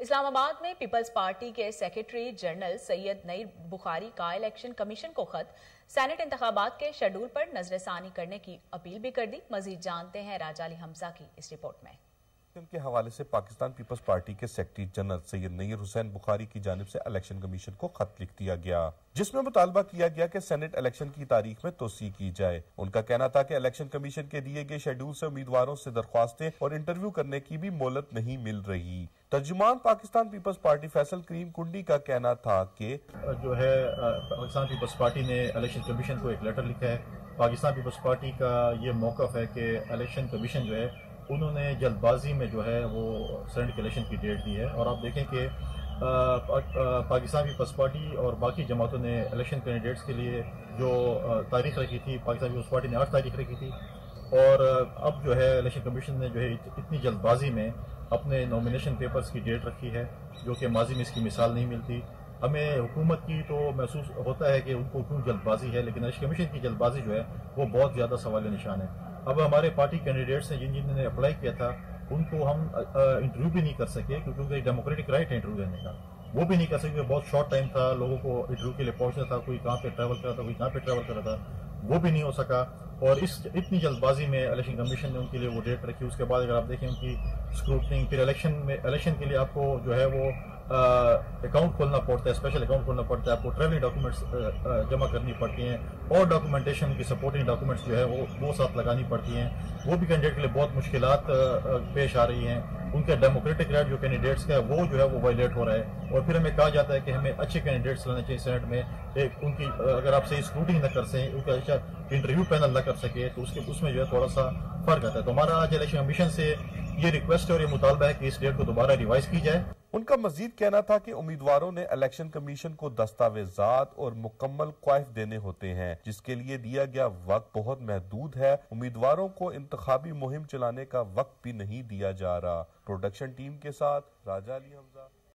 इस्लामाबाद में peoples party के secretary general Syed Nayyar Bukhari का इलेक्शन कमीशन को खत। सेनेट इंतबात के शेड्यूल पर नजरसानी करने की अपील भी कर दी। मजीद जानते हैं राजा अली हमजा की इस रिपोर्ट में। के हवाले से पाकिस्तान पीपल्स पार्टी के सेक्रेटरी जनरल सैयद नईर हुसैन बुखारी की जानब से इलेक्शन कमीशन को खत लिख दिया गया, जिसमें मुतालबा किया गया कि सेनेट इलेक्शन की तारीख में तोसी की जाए। उनका कहना था कि इलेक्शन कमीशन के दिए गए शेड्यूल से उम्मीदवारों से दरख्वास्तें और इंटरव्यू करने की भी मोहलत नहीं मिल रही। तर्जुमान पाकिस्तान पीपल्स पार्टी फैसल करीम कुंडी का कहना था कि जो है पाकिस्तान पीपल्स पार्टी ने इलेक्शन कमीशन को एक लेटर लिखा है। पाकिस्तान पीपल्स पार्टी का ये मौकफ है कि इलेक्शन कमीशन जो है उन्होंने जल्दबाजी में जो है वो सेनेट इलेक्शन की डेट दी है। और आप देखें कि पाकिस्तान पीपल्स पार्टी और बाकी जमातों ने इलेक्शन कैंडिडेट्स के लिए जो तारीख रखी थी, पाकिस्तान पीपल्स पार्टी ने आठ तारीख रखी थी। और अब जो है इलेक्शन कमीशन ने जो है इतनी जल्दबाजी में अपने नॉमिनेशन पेपर्स की डेट रखी है, जो कि माजी में इसकी मिसाल नहीं मिलती। हमें हुकूमत की तो महसूस होता है कि उनको क्यों जल्दबाजी है, लेकिन इलेक्शन कमीशन की जल्दबाजी जो है वो बहुत ज़्यादा सवाल निशान है। अब हमारे पार्टी कैंडिडेट्स हैं जिन जिन्होंने अप्लाई किया था, उनको हम इंटरव्यू भी नहीं कर सके, क्योंकि उनका डेमोक्रेटिक राइट है इंटरव्यू देने का। वो भी नहीं कर सके, बहुत शॉर्ट टाइम था, लोगों को इंटरव्यू के लिए पहुँचना था, कोई कहाँ पे ट्रैवल कर रहा था, कोई कहाँ पे ट्रैवल कर रहा था, वो भी नहीं हो सका। और इस, इतनी जल्दबाजी में इलेक्शन कमीशन ने उनके लिए वो डेट रखी, उसके बाद अगर आप देखें उनकी स्क्रूटनिंग फिर इलेक्शन में इलेक्शन के लिए आपको जो है वो अकाउंट खोलना पड़ता है स्पेशल अकाउंट खोलना पड़ता है, आपको ट्रेवलिंग डॉक्यूमेंट्स जमा करनी पड़ती हैं और डॉक्यूमेंटेशन की सपोर्टिंग डॉक्यूमेंट्स जो है वो वो साथ लगानी पड़ती हैं। वो भी कैंडिडेट के लिए बहुत मुश्किल पेश आ रही हैं। उनके डेमोक्रेटिक राइट जो कैंडिडेट्स का वो जो है वो वायलेट हो रहा है। और फिर हमें कहा जाता है कि हमें अच्छे कैंडिडेट्स लाने चाहिए सेनेट में। एक उनकी अगर आप सही स्क्रूटिंग न कर सकें, उनका अच्छा इंटरव्यू पैनल न कर सके तो उसके, उसमें जो है थोड़ा सा फ़र्क आता है। तो हमारा आज इलेक्शन कमीशन से ये रिक्वेस्ट है और ये मुतालबा है कि इस डेट को दोबारा रिवाइज की जाए। उनका मजीद कहना था कि उम्मीदवारों ने इलेक्शन कमीशन को दस्तावेजात और मुकम्मल क्वाइफ देने होते हैं, जिसके लिए दिया गया वक्त बहुत महदूद है। उम्मीदवारों को इंतबी मुहिम चलाने का वक्त भी नहीं दिया जा रहा। प्रोडक्शन टीम के साथ राजा अली हमजा।